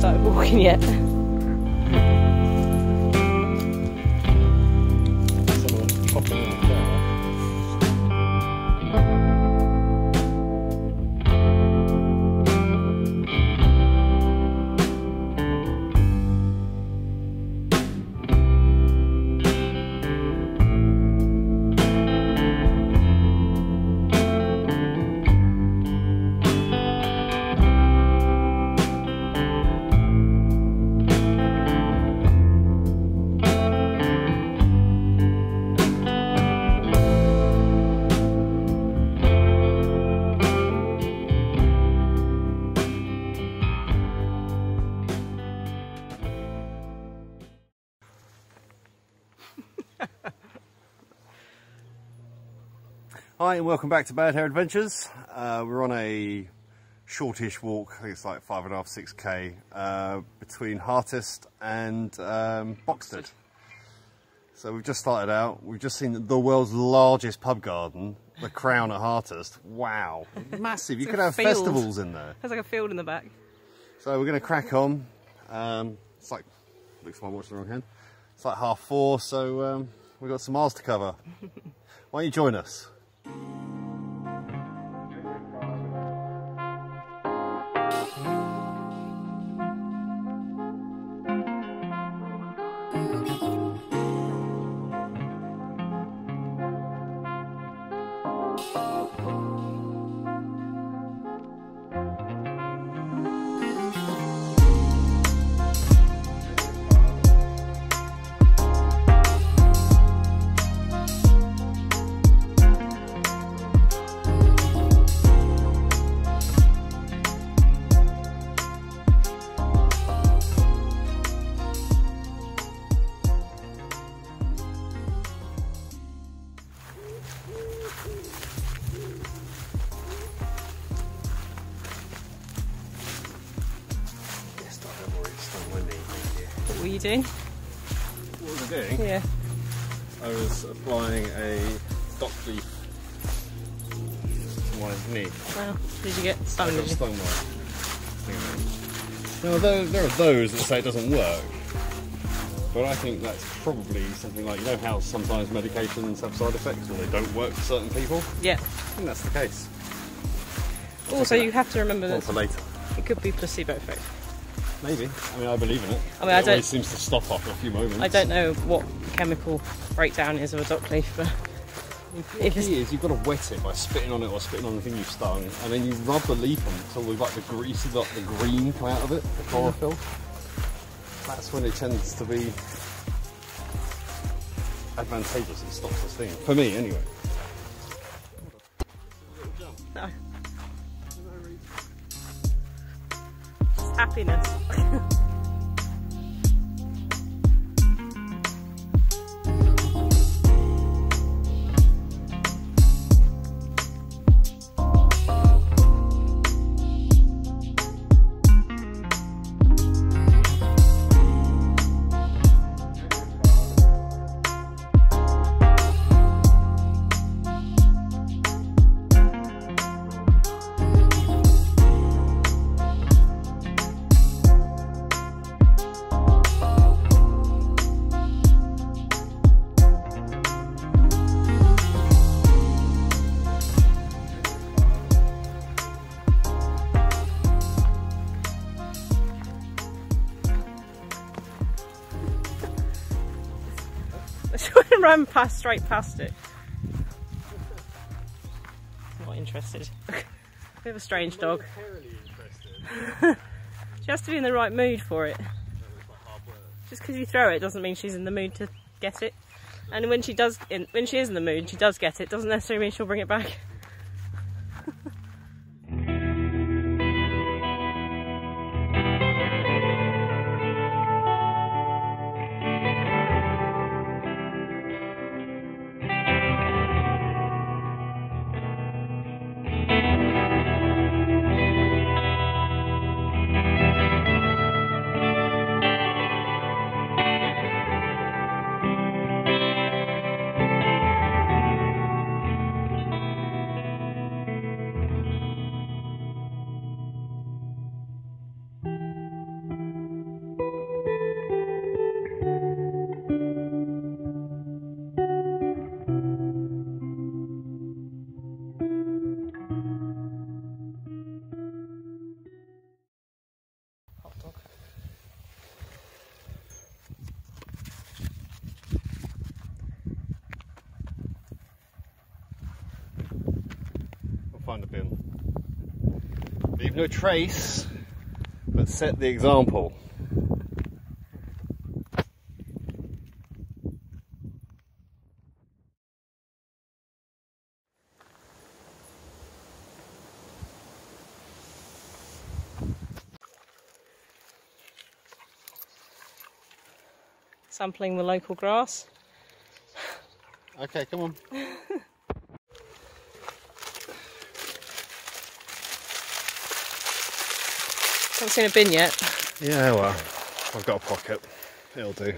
Started walking yet. Hi, and welcome back to Bad Hair Adventures. Uh, we're on a shortish walk, I think it's like five and a half, six k, uh, between Hartest and um, Boxted. So we've just started out. We've just seen the world's largest pub garden, the Crown at Hartest. Wow, massive! you could have field. festivals in there. There's like a field in the back. So we're going to crack on. Um, it's like looks like I'm watching the wrong hand. It's like half four, so um, we've got some miles to cover. Why don't you join us? Yes, you doing? What was I doing? Yeah. I was applying a dock leaf to my knee. Wow. Did you get I stung? got stung by. Now, there, there are those that say it doesn't work, but I think that's probably something like you know how sometimes medications have side effects or they don't work for certain people. Yeah. I think that's the case. Also, you have to remember that for later. it could be placebo effect. Maybe. I mean, I believe in it. I mean, I it don't- always seems to stop after a few moments. I don't know what chemical breakdown is of a dock leaf, but if The it's key is you've got to wet it by spitting on it or spitting on the thing you've stung, and then you rub the leaf on until we've like the grease, the, the green come out of it, the chlorophyll. That's when it tends to be advantageous. It stops the sting. For me, anyway. no. Happiness. Let's try and run past straight past it. Not interested. Bit of a strange dog. She has to be in the right mood for it. Just because you throw it doesn't mean she's in the mood to get it. And when she does, in, when she is in the mood, she does get it. Doesn't necessarily mean she'll bring it back. Behind the bin. Leave no trace, but set the example. Sampling the local grass. Okay, come on. Haven't seen a bin yet. Yeah, well, I've got a pocket. It'll do.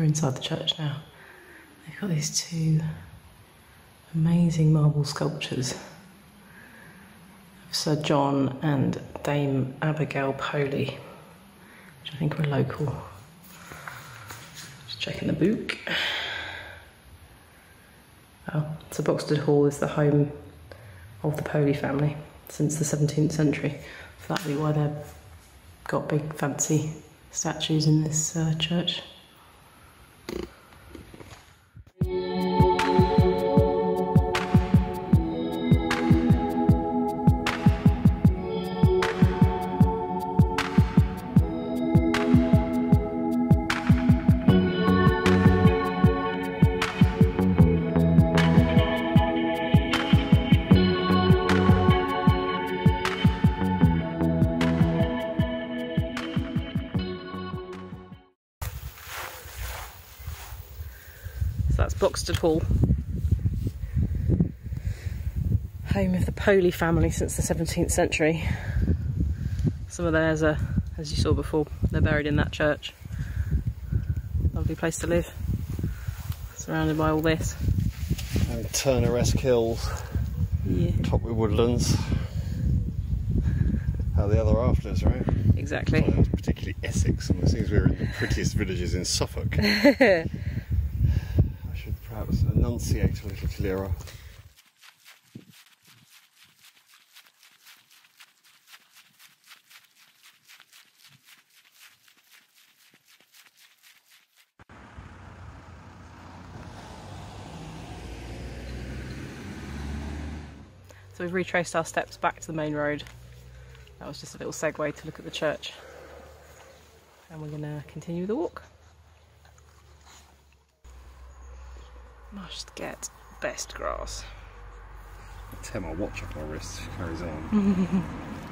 We're inside the church now. They've got these two amazing marble sculptures of Sir John and Dame Abigail Poley, which I think are local. Just checking the book. Oh, so Boxted Hall is the home of the Poley family since the 17th century. So that'd be why they've got big fancy statues in this uh, church. Boxted Hall. Home of the Poley family since the 17th century. Some of theirs are, as you saw before, they're buried in that church. Lovely place to live. Surrounded by all this. And Turner-esque hills, Yeah, topped with woodlands. How the other afters, right? exactly. Well, particularly Essex, and it seems we're in the prettiest villages in Suffolk. perhaps enunciate a little clearer. So we've retraced our steps back to the main road. That was just a little segue to look at the church. And we're going to continue the walk. Must get best grass. I Tear my watch off my wrist. Carries on.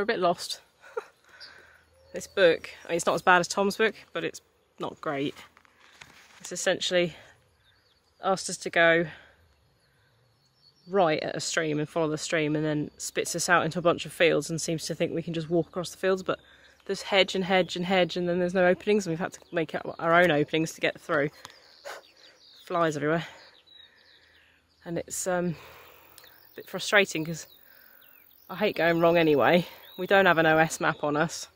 we're a bit lost. this book, I mean, it's not as bad as Tom's book, but it's not great. It's essentially asked us to go right at a stream and follow the stream and then spits us out into a bunch of fields and seems to think we can just walk across the fields but there's hedge and hedge and hedge and then there's no openings and we've had to make our own openings to get through. Flies everywhere. And it's um, a bit frustrating because I hate going wrong anyway. We don't have an OS map on us.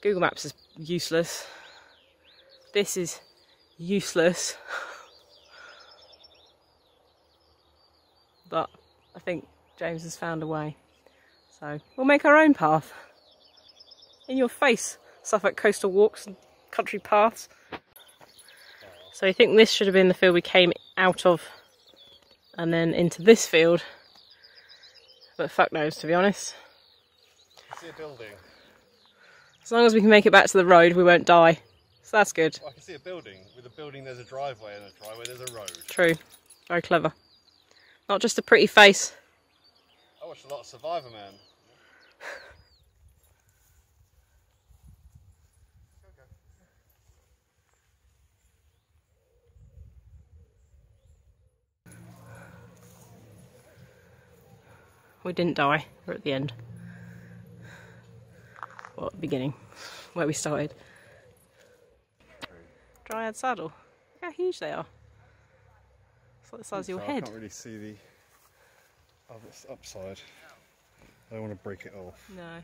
Google Maps is useless. This is useless. but I think James has found a way. So we'll make our own path. In your face, Suffolk coastal walks and country paths. So I think this should have been the field we came out of and then into this field. But fuck knows, to be honest. I see a building. As long as we can make it back to the road, we won't die. So that's good. Well, I can see a building. With a building, there's a driveway, and a driveway, there's a road. True. Very clever. Not just a pretty face. I watched a lot of Survivor Man. We didn't die. We're at the end. Well, at the beginning, where we started. Dryad saddle. Look how huge they are. It's like the size of your I head. can't really see the other s- upside. I don't want to break it off. No.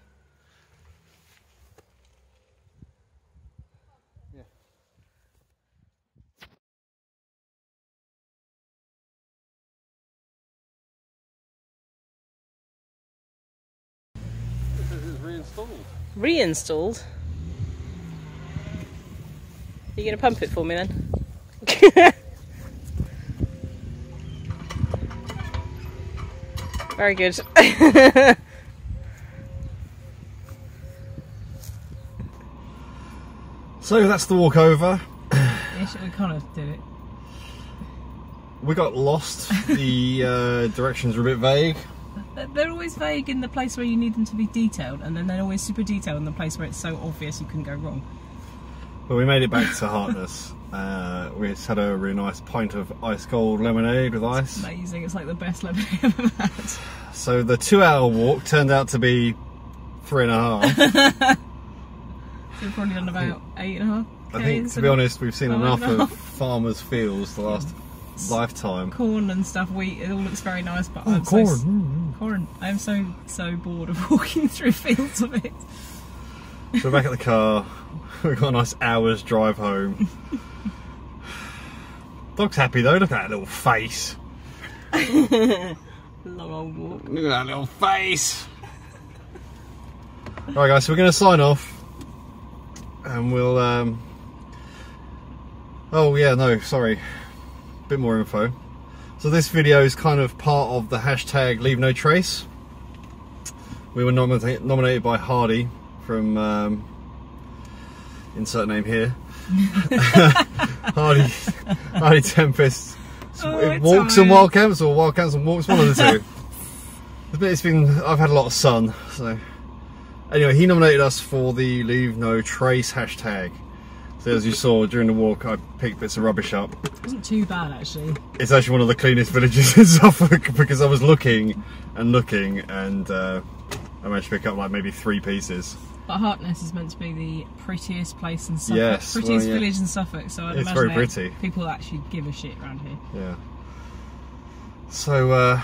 Yeah. This is reinstalled. Reinstalled. Are you going to pump it for me then? Very good. So that's the walk over. we kind of did it. we got lost. the uh, directions were a bit vague. They're- always vague in the place where you need them to be detailed, and then they're always super detailed in the place where it's so obvious you can go wrong. Well, we made it back to Hartest. Uh, we just had a really nice pint of ice cold lemonade with ice. Amazing, it's like the best lemonade I've ever had. So the two hour walk turned out to be three and a half. So we've probably done about eight and a half. I think, to be honest, we've seen enough of farmers' fields the last lifetime. corn and stuff. Wheat, it all looks very nice, but Oh, I'm corn. so corn. I'm so so bored of walking through fields of it. So we're back at the car. We've got a nice hour's drive home. Dog's happy though. Look at that little face. Long old walk. Look at that little face. Alright guys, so we're going to sign off. And we'll... Um... Oh yeah, no, sorry. Bit more info. So this video is kind of part of the hashtag Leave No Trace. We were nomina- nominated by Hardy from... Um... Insert name here. Hardy, Hardy Tempest. Oh, it walks and wild camps or wild camps and walks, one of the two. But it's been I've had a lot of sun, so anyway, he nominated us for the Leave No Trace hashtag. So as you saw during the walk, I picked bits of rubbish up. It wasn't too bad actually. It's actually one of the cleanest villages in Suffolk because I was looking and looking, and uh, I managed to pick up like maybe three pieces. But Hartest is meant to be the prettiest place in Suffolk. Yes, well, prettiest yeah. village in Suffolk. So I'd It's imagine very pretty. People actually give a shit around here. Yeah. So, uh,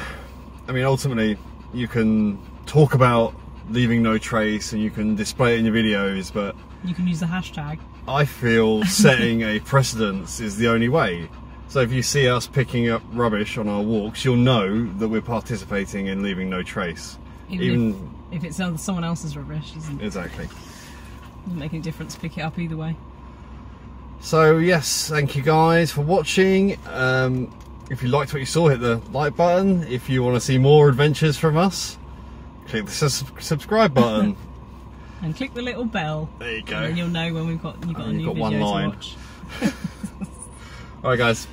I mean, ultimately, you can talk about leaving no trace and you can display it in your videos, but You can use the hashtag. I feel setting a precedence is the only way. So if you see us picking up rubbish on our walks, you'll know that we're participating in leaving no trace. Even, Even if, if it's someone else's rubbish, it doesn't, exactly. doesn't make any difference. Pick it up either way. So yes, thank you guys for watching. Um, if you liked what you saw, hit the like button. If you want to see more adventures from us, click the sus- subscribe button. And click the little bell. there you And go. then you'll know when we've got you've got And a new got one video line. to watch. All right, guys.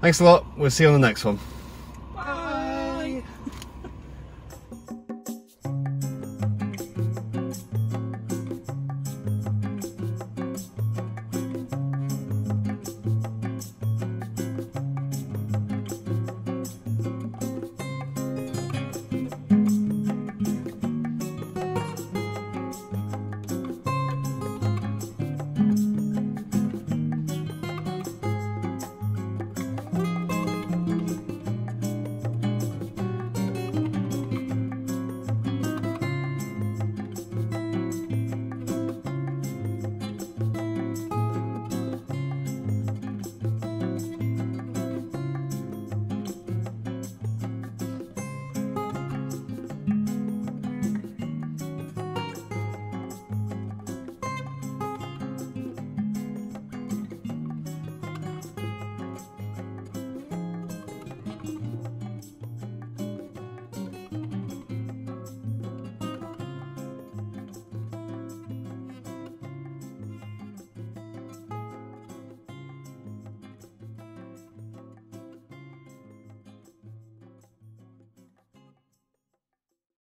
Thanks a lot. We'll see you on the next one.